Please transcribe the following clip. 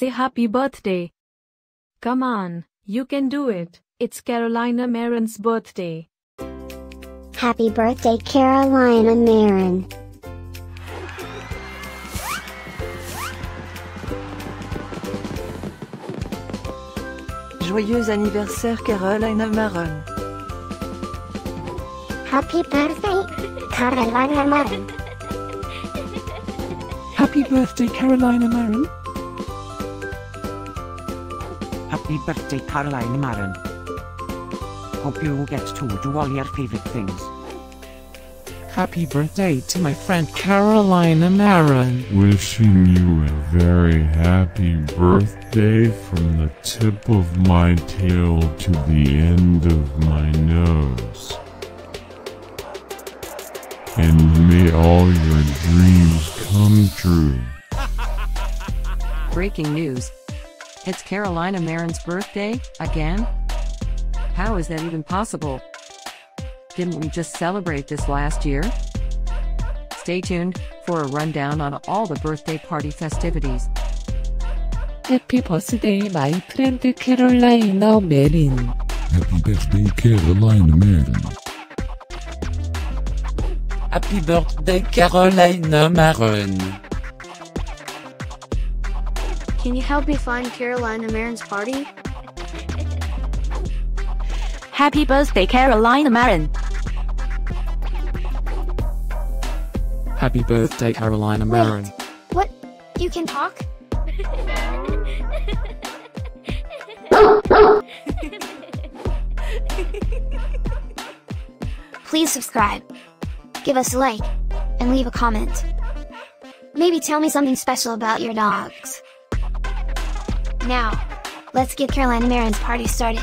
say happy birthday. Come on, you can do it. It's Carolina Marin's birthday. Happy birthday Carolina Marin. Joyeux anniversaire Carolina Marin. Happy birthday Carolina Marin. Happy birthday, Carolina Marin. Happy birthday, Caroline Marin. Hope you get to do all your favorite things. Happy birthday to my friend Carolina Marin. Wishing you a very happy birthday from the tip of my tail to the end of my nose. And may all your dreams come true. Breaking news. It's Carolina Marin's birthday, again? How is that even possible? Didn't we just celebrate this last year? Stay tuned for a rundown on all the birthday party festivities. Happy birthday, my friend Carolina Marin. Happy birthday, Carolina Marin. Happy birthday, Carolina Marin. Can you help me find Carolina Marin's party? Happy birthday, Carolina Marin. Happy birthday, Carolina Marin. What? You can talk? Please subscribe. Give us a like. And leave a comment. Maybe tell me something special about your dogs. Now, let's get Carolina Marin's party started.